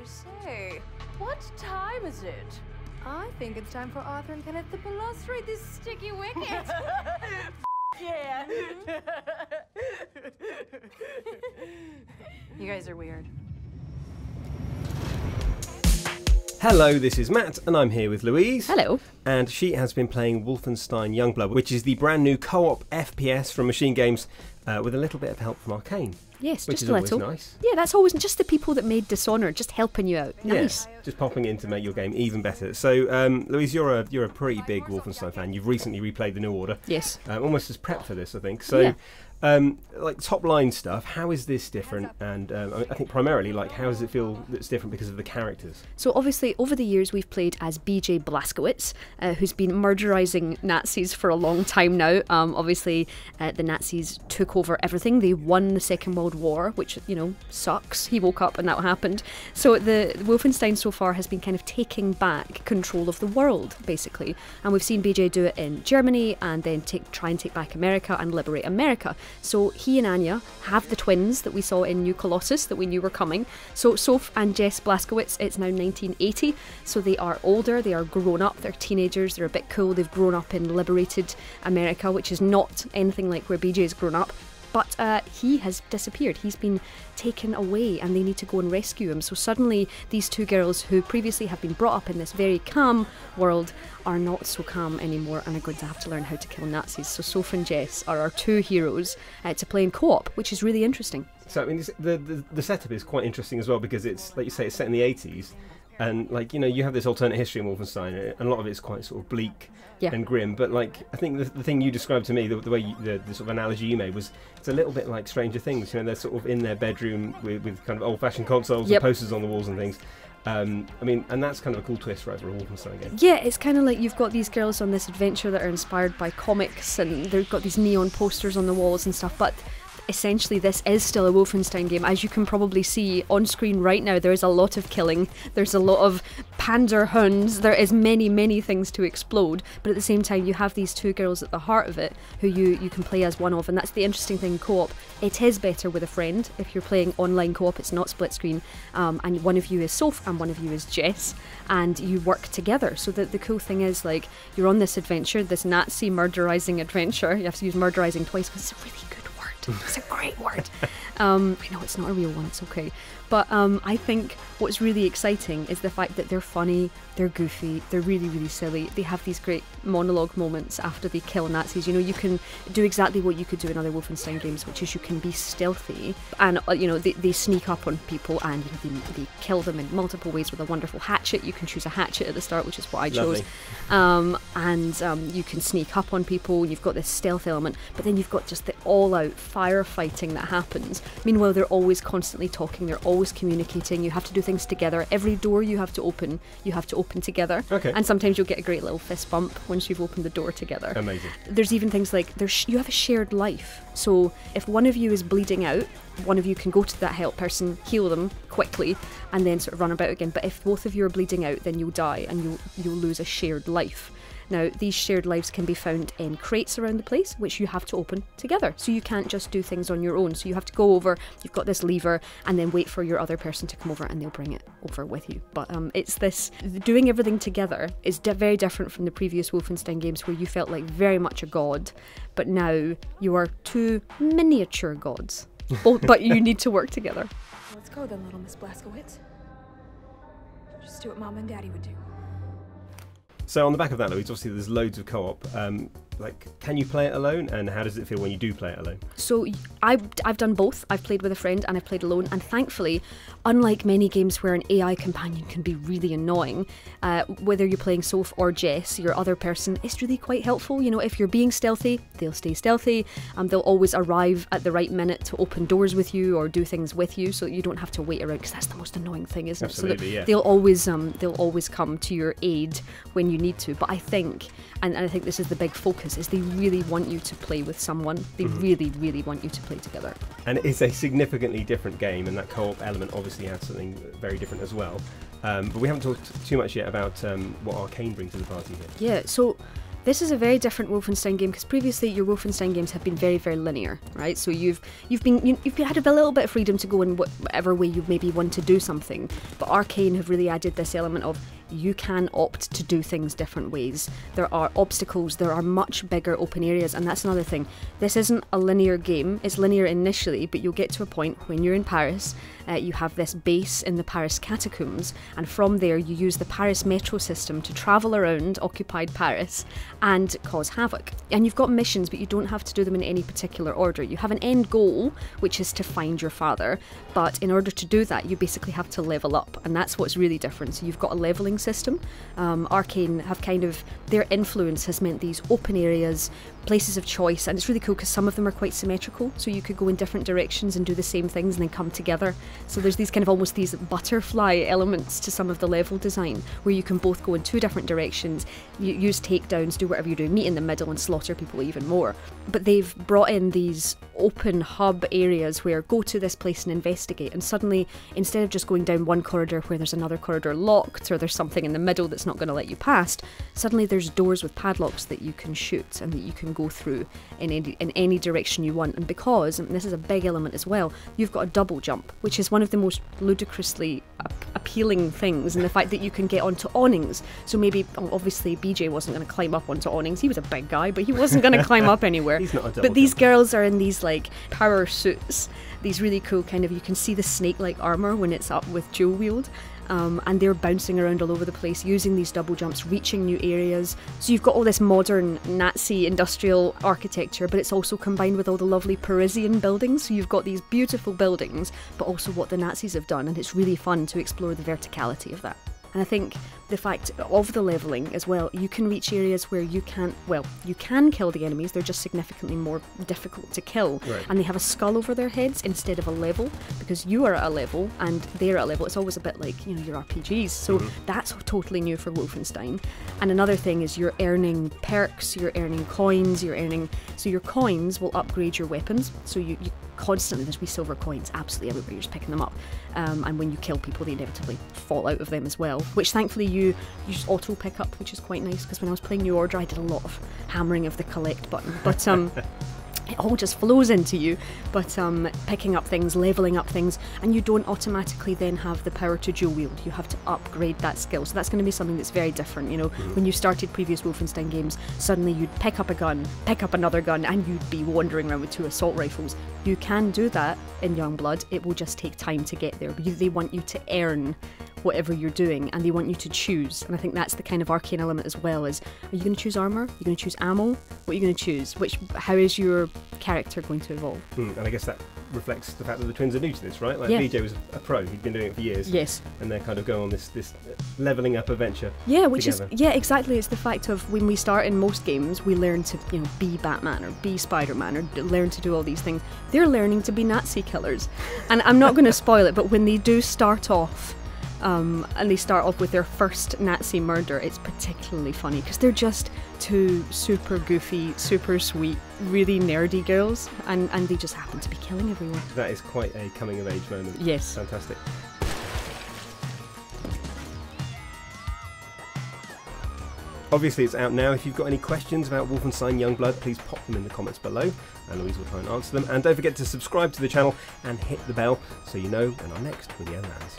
I say, what time is it? I think it's time for Arthur and Kenneth to balustrate this sticky wicket. Yeah. you guys are weird. Hello, this is Matt, and I'm here with Louise. Hello. And she has been playing Wolfenstein Youngblood, which is the brand new co op FPS from MachineGames uh, with a little bit of help from Arkane. Yes, which just is a little. nice. Yeah, that's always just the people that made Dishonored, just helping you out. Nice. Yeah, just popping in to make your game even better. So, um, Louise, you're a you're a pretty big Wolfenstein fan. You've recently replayed the New Order. Yes. Um, almost as prep for this, I think. So, Yeah. Um, like top line stuff. How is this different? And um, I, I think primarily, like, how does it feel that's different because of the characters? So obviously, over the years, we've played as B.J. Blazkowicz, uh, who's been murderizing Nazis for a long time now. Um, obviously, uh, the Nazis took over everything. They won the Second World War, which you know sucks. He woke up and that happened. So the Wolfenstein so far has been kind of taking back control of the world, basically. And we've seen B.J. do it in Germany, and then take try and take back America and liberate America. So he and Anya have the twins that we saw in New Colossus that we knew were coming. So Soph and Jess Blazkowicz, it's now 1980, so they are older, they are grown up, they're teenagers, they're a bit cool, they've grown up in liberated America, which is not anything like where BJ's grown up. But uh, he has disappeared. He's been taken away, and they need to go and rescue him. So suddenly, these two girls, who previously have been brought up in this very calm world, are not so calm anymore and are going to have to learn how to kill Nazis. So Soph and Jess are our two heroes uh, to play in co-op, which is really interesting. So I mean, the, the the setup is quite interesting as well because it's like you say, it's set in the eighties, and like you know, you have this alternate history in Wolfenstein, and a lot of it's quite sort of bleak Yeah. and grim. But like, I think the, the thing you described to me, the, the way you, the, the sort of analogy you made was, it's a little bit like Stranger Things. You know, they're sort of in their bedroom with, with kind of old-fashioned consoles Yep. and posters on the walls and things. Um, I mean, and that's kind of a cool twist, right, for a Wolfenstein game. Yeah, it's kind of like you've got these girls on this adventure that are inspired by comics, and they've got these neon posters on the walls and stuff. But essentially, this is still a Wolfenstein game, as you can probably see on screen right now. There is a lot of killing. There's a lot of Panzerhunds. There is many, many things to explode. But at the same time, you have these two girls at the heart of it, who you you can play as one of, and that's the interesting thing. Co-op, it is better with a friend if you're playing online co-op. It's not split screen, um, and one of you is Soph and one of you is Jess, and you work together. So that the cool thing is like you're on this adventure, this Nazi murderizing adventure. You have to use murderizing twice because it's a really good. It's a great word. Um, I know it's not a real one. It's okay. But um, I think what's really exciting is the fact that they're funny, they're goofy, they're really, really silly. They have these great monologue moments after they kill Nazis. You know, you can do exactly what you could do in other Wolfenstein games, which is you can be stealthy and, uh, you know, they, they sneak up on people and you know, they, they kill them in multiple ways with a wonderful hatchet. You can choose a hatchet at the start, which is what I chose. Um, and um, you can sneak up on people. You've got this stealth element, but then you've got just the all-out firefighting that happens. Meanwhile, they're always constantly talking. They're always communicating. You have to do things together. Every door you have to open, you have to open together. Okay. And sometimes you'll get a great little fist bump once you've opened the door together. Amazing. There's even things like there's you have a shared life. So if one of you is bleeding out, one of you can go to that help person, heal them quickly, and then sort of run about again. But if both of you are bleeding out, then you'll die and you'll you'll lose a shared life. Now, these shared lives can be found in crates around the place, which you have to open together. So you can't just do things on your own. So you have to go over, you've got this lever, and then wait for your other person to come over and they'll bring it over with you. But um, it's this doing everything together is di- very different from the previous Wolfenstein games where you felt like very much a god, but now you are two miniature gods. Both, but you need to work together. Let's go then, little Miss Blazkowicz. Just do what Mom and Daddy would do. So on the back of that, Louise, obviously there's loads of co-op. Um, like, can you play it alone, and how does it feel when you do play it alone? So y- I've, I've done both. I've played with a friend and I've played alone. And thankfully, unlike many games where an AI companion can be really annoying, uh, whether you're playing Soph or Jess, your other person is really quite helpful. You know, if you're being stealthy, they'll stay stealthy. Um, they'll always arrive at the right minute to open doors with you or do things with you, so that you don't have to wait around. Because that's the most annoying thing, isn't it? So Absolutely, yeah. they'll always um, they'll always come to your aid when you need to. But I think, and, and I think this is the big focus, is they really want you to play with someone. They Mm-hmm. really, really want you to play together. And it is a significantly different game, and that co-op element obviously has something very different as well. Um, but we haven't talked too much yet about um, what Arkane brings to the party here. Yeah, so This is a very different Wolfenstein game because previously your Wolfenstein games have been very, very linear, right? So you've you've been you, you've had a little bit of freedom to go in whatever way you maybe want to do something, but Arkane have really added this element of you can opt to do things different ways. There are obstacles, there are much bigger open areas, and that's another thing. This isn't a linear game, it's linear initially, but you'll get to a point when you're in Paris, uh, you have this base in the Paris catacombs, and from there you use the Paris metro system to travel around occupied Paris and cause havoc. And you've got missions, but you don't have to do them in any particular order. You have an end goal, which is to find your father, but in order to do that, you basically have to level up, and that's what's really different. So you've got a leveling system. Um, Arkane have kind of their influence has meant these open areas, places of choice, and it's really cool because some of them are quite symmetrical. So you could go in different directions and do the same things and then come together. So there's these kind of almost these butterfly elements to some of the level design where you can both go in two different directions, use takedowns, do whatever you do, meet in the middle and slaughter people even more. But they've brought in these open hub areas where go to this place and investigate, and suddenly instead of just going down one corridor where there's another corridor locked or there's something in the middle that's not going to let you past, suddenly there's doors with padlocks that you can shoot and that you can go through in any in any direction you want. And because and this is a big element as well, you've got a double jump, which is one of the most ludicrously appealing things, and the fact that you can get onto awnings. So maybe obviously BJ wasn't going to climb up onto awnings. He was a big guy, but he wasn't going to climb up anywhere. He's not a double but these jumper. girls are in these like power suits, these really cool kind of you can see the snake-like armor when it's up with dual wield. Um, and they're bouncing around all over the place using these double jumps, reaching new areas. So you've got all this modern Nazi industrial architecture, but it's also combined with all the lovely Parisian buildings. So you've got these beautiful buildings, but also what the Nazis have done, and it's really fun to explore the verticality of that. And I think the fact of the leveling as well, you can reach areas where you can't, well, you can kill the enemies, they're just significantly more difficult to kill. Right. And they have a skull over their heads instead of a level because you are at a level and they're at a level. It's always a bit like, you know, your RPGs. So that's totally new for Wolfenstein. And another thing is you're earning perks, you're earning coins, you're earning. So your coins will upgrade your weapons. So you, you constantly, there's wee silver coins absolutely everywhere, you're just picking them up. Um, and when you kill people, they inevitably fall out of them as well, which thankfully you you just auto pick up, which is quite nice because when I was playing New Order, I did a lot of hammering of the collect button. But um, it all just flows into you. But um, picking up things, leveling up things, and you don't automatically then have the power to dual wield. You have to upgrade that skill. So that's going to be something that's very different. You know, when you started previous Wolfenstein games, suddenly you'd pick up a gun, pick up another gun, and you'd be wandering around with two assault rifles. You can do that in Youngblood. It will just take time to get there. But you- they want you to earn whatever you're doing and they want you to choose. And i think that's the kind of Arkane element as well is are you going to choose armor? Are you going to choose ammo? What are you going to choose? Which how is your character going to evolve? Hmm, and I guess that reflects the fact that the twins are new to this, right? Like Yeah. BJ was a pro; he'd been doing it for years, yes. And they're kind of going on this this leveling up adventure. yeah which together. is yeah exactly. It's the fact of when we start in most games we learn to you know be batman or be spider-man or learn to do all these things. They're learning to be nazi killers. And i'm not going to spoil it but when they do start off um, and they start off with their first Nazi murder, it's particularly funny because they're just two super goofy, super sweet, really nerdy girls, and, and they just happen to be killing everyone. That is quite a coming of age moment. Yes. fantastic. Obviously, it's out now. If you've got any questions about Wolfenstein Youngblood, please pop them in the comments below, and Louise will try and answer them. And don't forget to subscribe to the channel and hit the bell so you know when our next video lands.